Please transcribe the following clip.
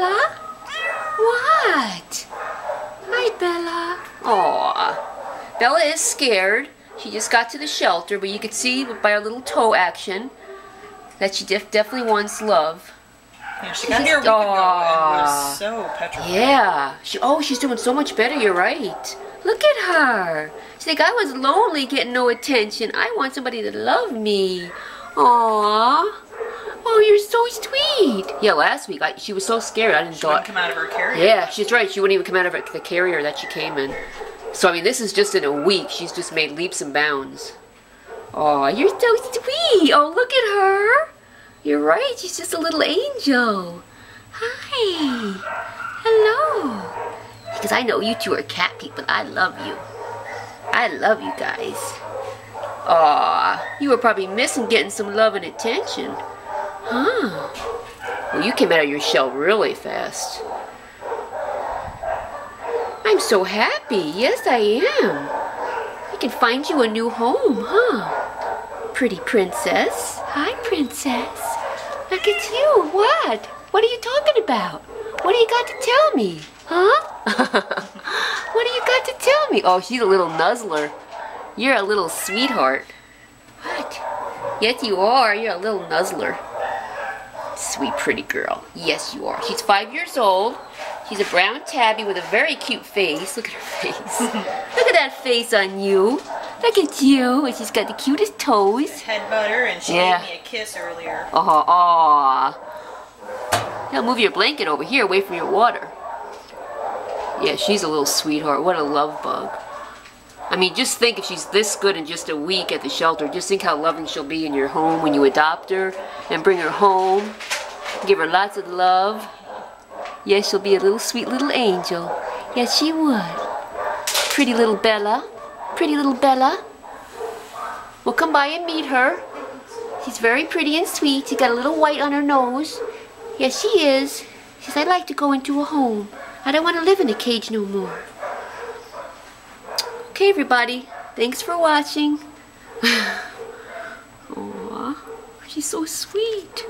Bella? What? Hi, Bella. Aw. Bella is scared. She just got to the shelter, but you could see by her little toe action that she def definitely wants love. Yeah, she got here a week ago and was so petrified. Yeah. She, oh, she's doing so much better. You're right. Look at her. She's like, I was lonely getting no attention. I want somebody to love me. Aww. Oh, you're so sweet. Yeah, last week I, she was so scared. I didn't She thought. wouldn't come out of her carrier. Yeah, she's right. She wouldn't even come out of it- the carrier that she came in. So, I mean, this is just in a week. She's just made leaps and bounds. Oh, you're so sweet. Oh, look at her. You're right. She's just a little angel. Hi. Hello. Because I know you two are cat people. I love you. I love you guys. Aw, you were probably missing getting some love and attention. Huh. You came out of your shell really fast. I'm so happy. Yes, I am. I can find you a new home, huh? Pretty princess. Hi, princess. Look at you. What? What are you talking about? What do you got to tell me? Huh? what do you got to tell me? Oh, she's a little nuzzler. You're a little sweetheart. What? Yes, you are. You're a little nuzzler. Sweet, pretty girl. Yes, you are. She's five years old. She's a brown tabby with a very cute face. Look at her face. Look at that face on you. Look at you. And she's got the cutest toes. Head butter, and she Yeah. gave me a kiss earlier. Oh, aw. Now move your blanket over here, away from your water. Yeah, she's a little sweetheart. What a love bug. I mean, just think if she's this good in just a week at the shelter, just think how loving she'll be in your home when you adopt her and bring her home. Give her lots of love. Yes, she'll be a little sweet little angel. Yes, she would. Pretty little Bella. Pretty little Bella. Well, come by and meet her. She's very pretty and sweet. She's got a little white on her nose. Yes, she is. She says, I'd like to go into a home. I don't want to live in a cage no more. Okay, everybody. Thanks for watching. Aw, she's so sweet.